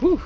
Whew.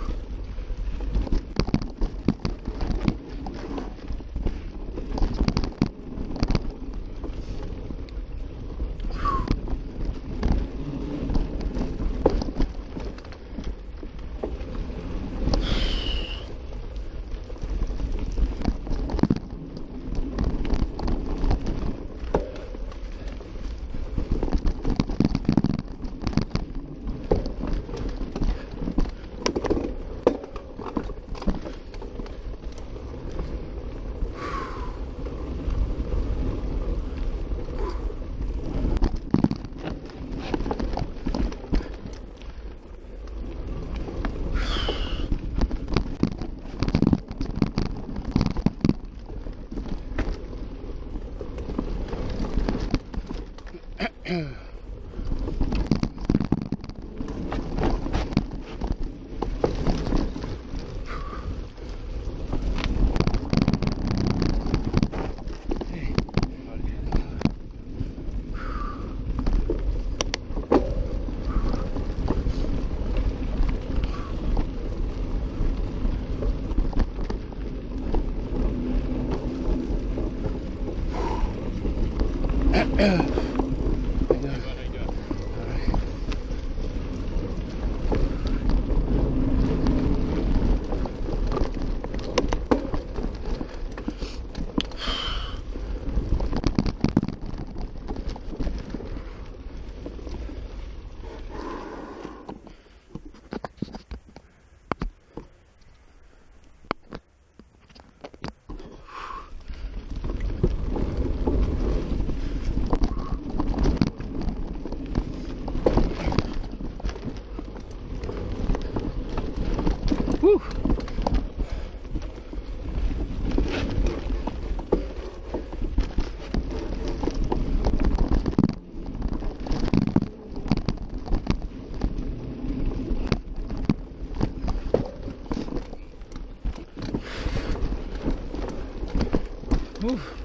Woo.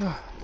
哎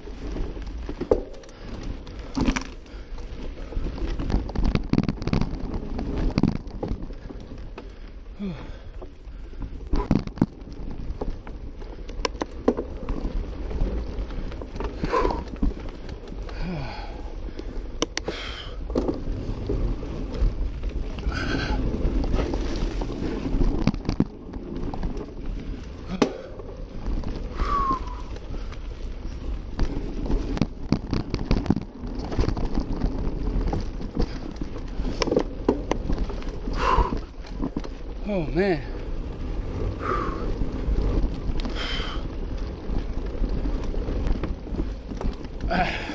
ね。ああ。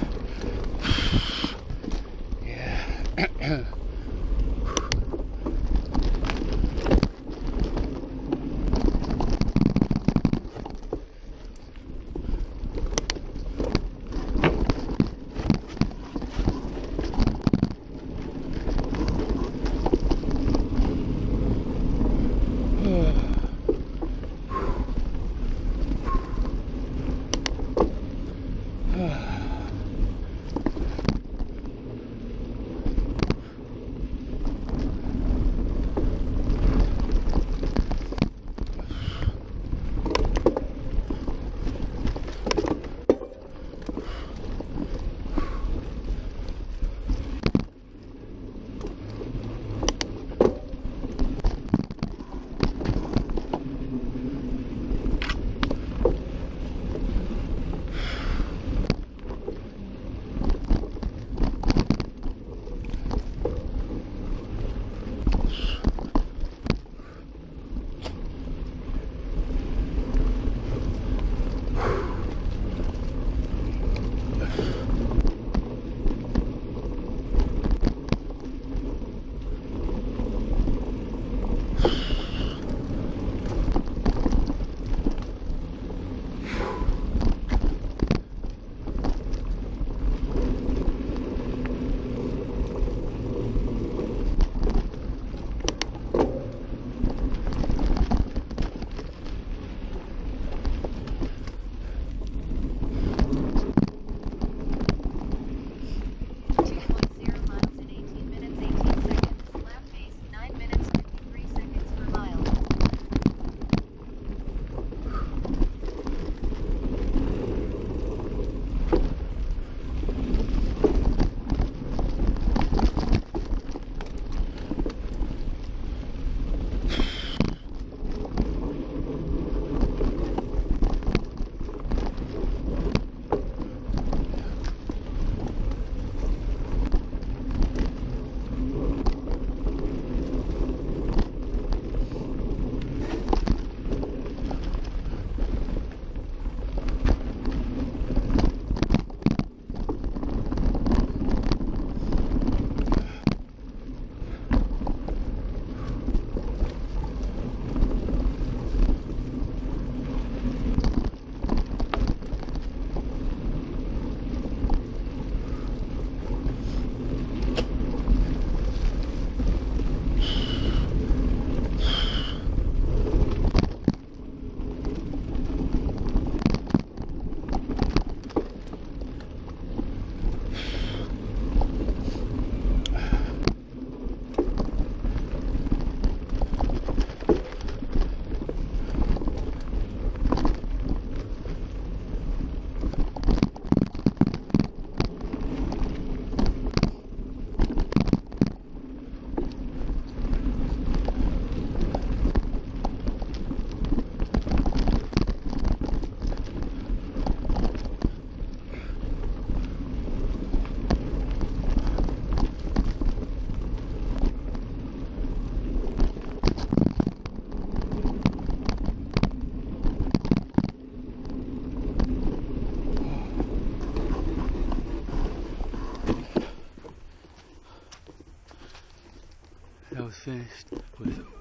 Finished with.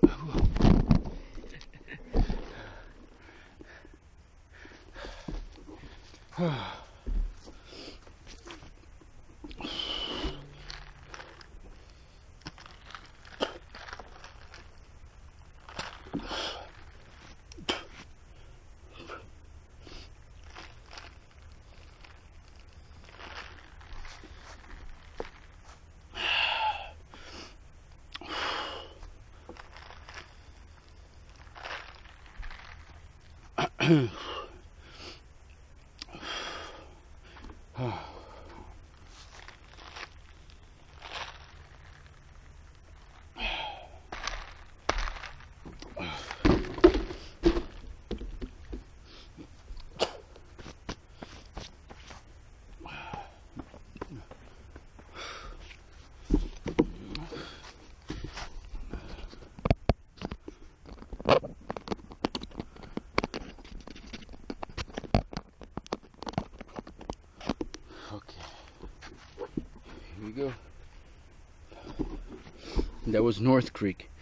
아. That was North Creek.